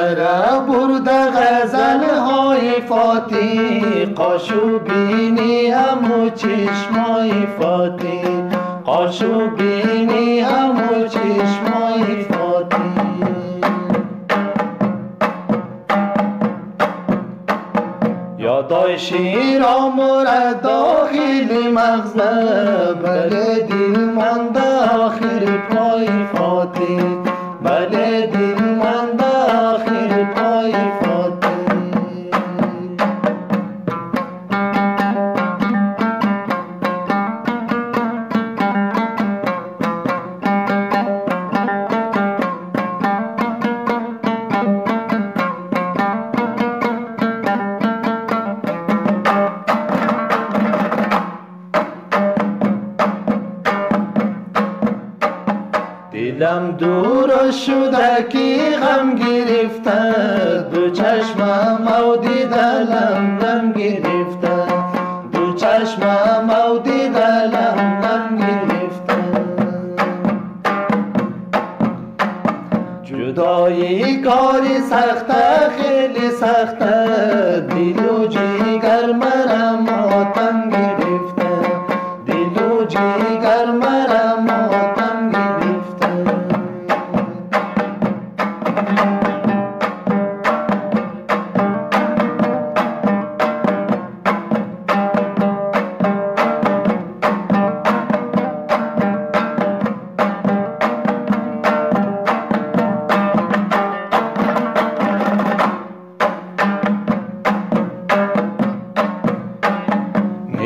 را برد غزل های فاتی قاشو بینی امو چشمای فاتی قاشو بینی امو چشمای فاتی یادای شیر آمور داخل مغزه بله دل من داخل پای دلم دور شده که غم گرفته دو چشمم او دیدلم دم گرفته دو چشمم او دیدلم دم گرفته جدایی کاری سخته خیلی سخته. دل و جیگر مرم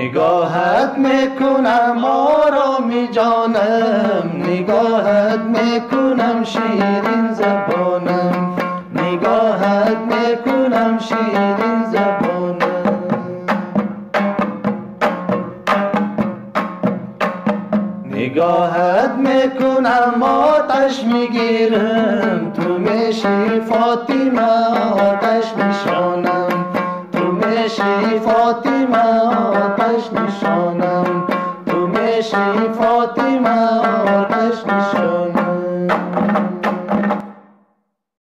نگاهت می‌کنم آرامی جانم. نگاهت می‌کنم شیرین زبانم. نگاهت می‌کنم شیرین زبانم. نگاهت می‌کنم آتش می‌گیرم. تو میشی فاطمه آتش میشانم تو میشی فاطمه آتش نشانم تو میشی فاطمه